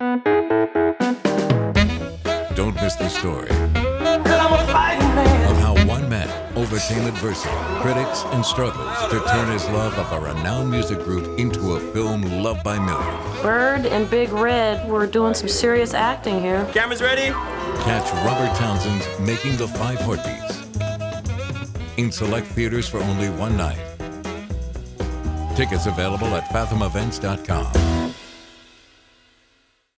Don't miss the story of how one man overcame adversity, critics, and struggles to turn his love of a renowned music group into a film loved by millions. Bird and Big Red were doing some serious acting here. Cameras ready? Catch Robert Townsend's Making the Five Heartbeats in select theaters for only one night. Tickets available at fathomevents.com.